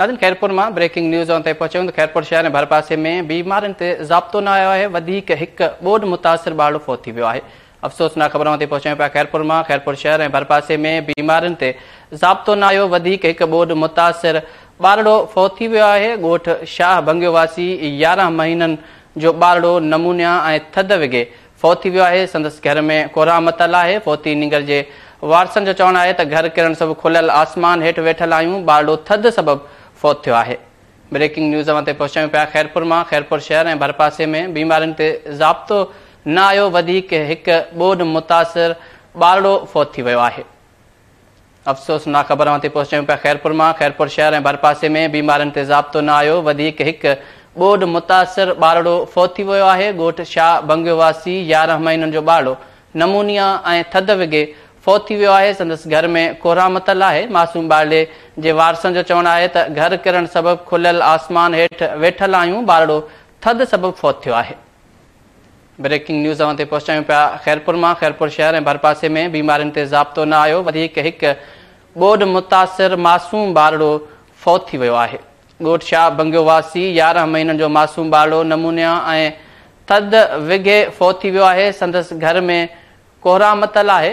ख़ैरपुर मां breaking news Khairpur शहर ऐं भरपासे में बीमारियुनि ते ज़ाब्तो न आयो आहे वधीक हिकु ॿोढ मुतासिर ॿारो फोत थी वियो आहे अफ़सोसनाक ख़बर पहुचायूं पिया ख़ैरपुर मां ख़ैरपुर शहर ऐं भरपासे में बीमारियुनि ते ज़ाब्तो न आयो वधीक हिकु बोड मुतासिर ॿार फोत थी वियो आहे ॻोठु शाह बंगियो वासी यारहं महीननि जो ॿारड़ो नमूना ऐं थधि विघे फोत थी वियो आहे संदसि घर में मतल आहे फोती निगर जे वारसनि जो चवणु आहे त घर किरण सभु खुलियल आसमान हेठि वेठल आहियूं ॿार सबब फौत थियो आहे ब्रेकिंग न्यूज़ ते पहुचायूं पिया ख़ैरपुर मां ख़ैरपुर शहर ऐं भरपासे में बीमारियुनि ते ज़ाब्तो न आयो वधीक हिकु ॿोॾ मुतासिर ॿारड़ो फौत थी वियो आहे अफ़सोस न ख़बर ते पहुचायूं पिया ख़ैरपुर मां ख़ैरपुर शहर ऐं भरपासे में बीमारियुनि ते ज़ाब्तो न आयो वधीक हिकु ॿोॾ मुतासिर ॿारड़ो फौत थी वियो आहे गोठ शाह बंगवासी यारहं महीननि जो ॿारड़ो नमूनिया ऐं थधि विघे फौत थी वियो आहे संदसि घर में कोहरामतल आहे मासूम बाले जे वारसनि जो चवणु आहे त घर किरण सबबु खुलियल आसमान हेठि वेठल आहियूं बारड़ो थदि सबबि फौत थियो आहे ब्रेकिंग न्यूज़ ते पहुचायूं पिया ख़ैरपुर मां ख़ैरपुर शहर ऐं भर पासे में बीमारियुनि ते ज़ाब्तो न आयो वधीक हिकु ॿोड मुतासिर मासूम बारड़ो फौत थी वियो आहे ॻोठ शाह बंगियो वासी यारहं महीननि जो मासूम बारड़ो नमूनिया ऐं थदि विघे फौत थी वियो आहे संदसि घर में कोहरामतल आहे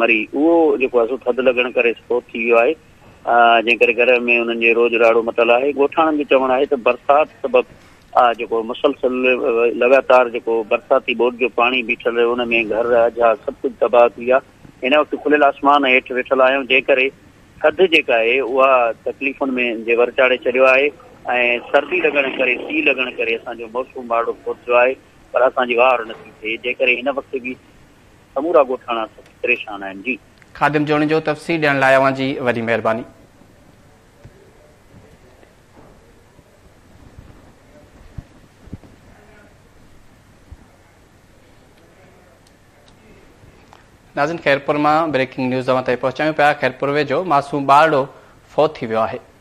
मरी उहो जेको आहे सो थधि लॻण करे स्कोर थी वियो आहे जंहिं करे घर में उन्हनि जे रोज़ राड़ो मतल आहे ॻोठाणनि जो चवणु आहे त बरसाति सबबु जेको मुसलसल लॻातार जेको बरसाती बोर्ड जो पाणी बीठल हुन में घर जा सभु कुझु तबाह थी विया हिन वक़्तु खुलियल आसमान हेठि वेठल आहियूं जंहिं करे थधि जेका आहे उहा तकलीफ़ुनि में जे वरचाड़े छॾियो आहे ऐं सर्दी लॻण करे सीउ लॻण करे असांजो मौसम ॾाढो पहुतो आहे पर असांजी वार नथी थिए जंहिं करे हिन वक़्त बि खैरपुर मां ब्रेकिंग न्यूज़ पहुचायूं पिया ख़ैरपुर वेझो मासूम बारड़ो फोत थी वियो आहे